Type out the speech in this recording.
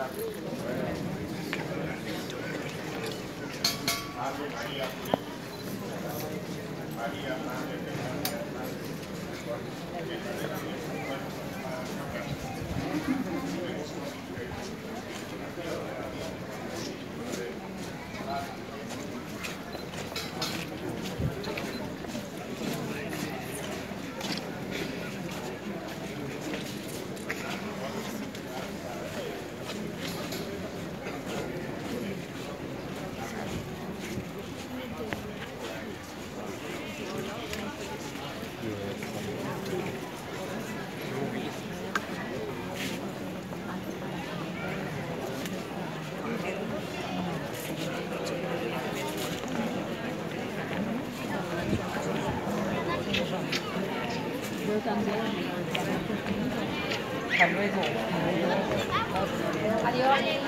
María, María, María. Adiós.